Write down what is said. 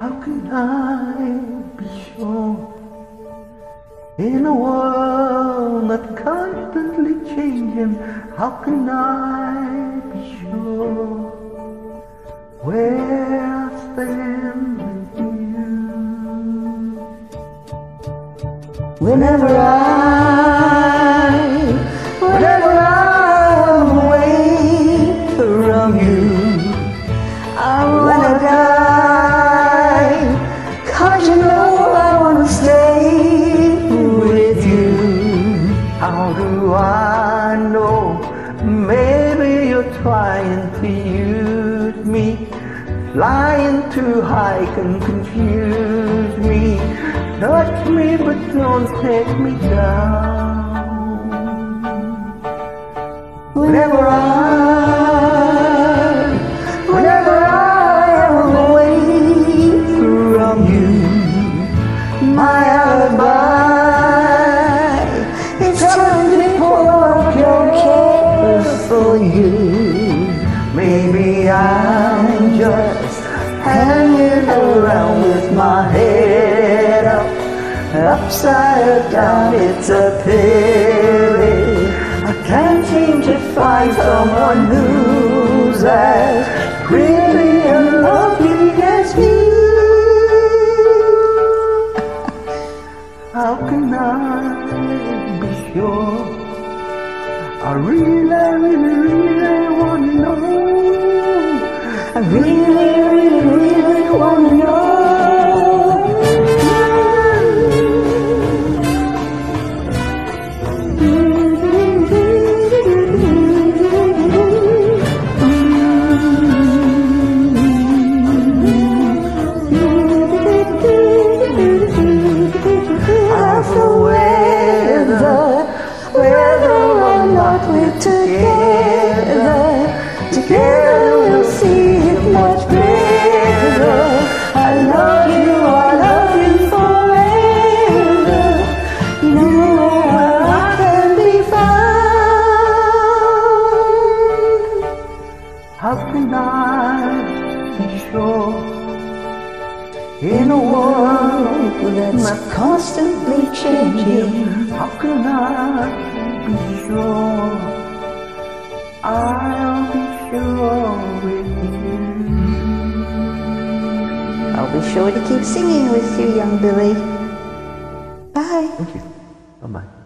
How can I be sure in a world that's constantly changing? How can I be sure where I stand with you? Whenever I, Do I know? Maybe you're trying to use me. Flying too high can confuse me. Touch me, but don't take me down. Whenever I, whenever I am away from you, my alibi you. Maybe I'm just hanging around with my head up, upside down. It's a pity. I can't seem to find someone who's as pretty and lovely as me. How can I be sure? I really, really, really wanna know. I really, really, really wanna know. How can I be sure? In a world that's constantly changing, how can I be sure? I'll be sure with you. I'll be sure to keep singing with you, young Billy. Bye. Thank you. Bye bye.